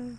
Bye.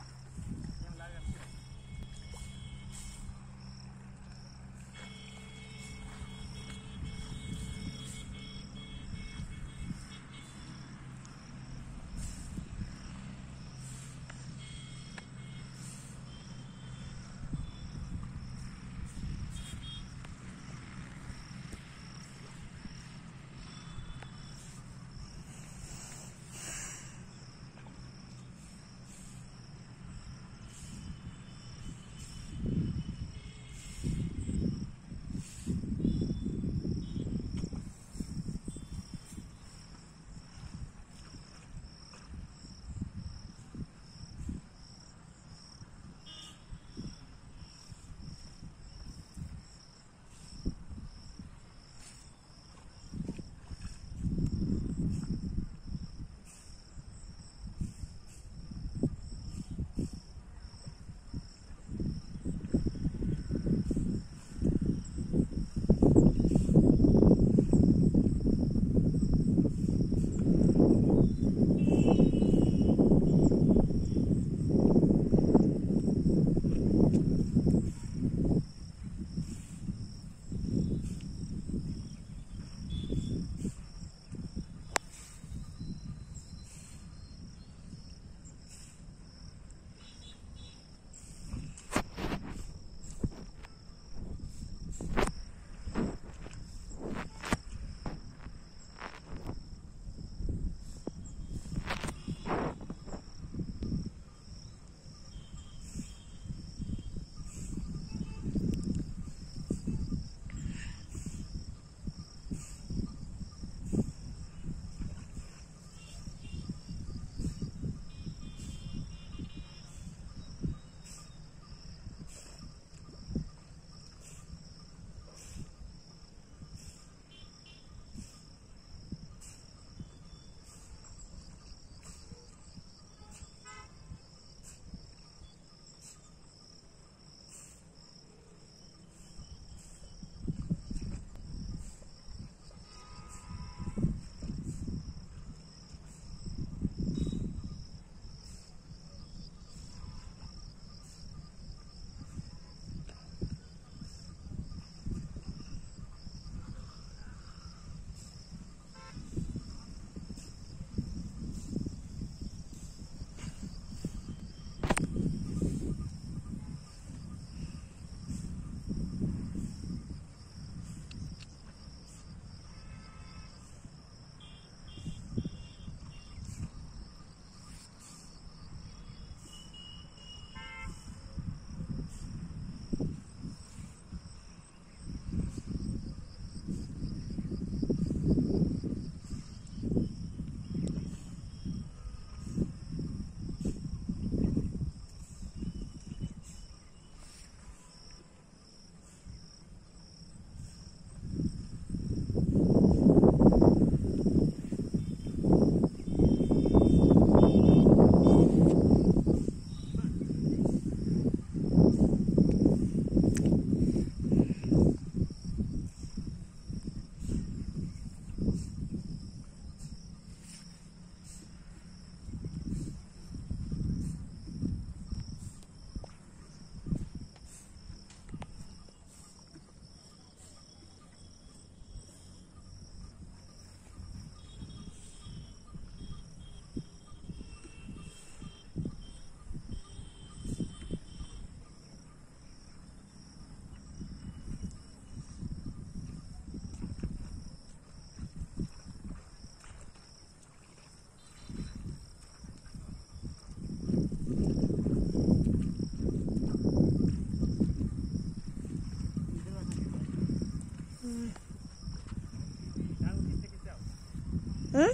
Hı?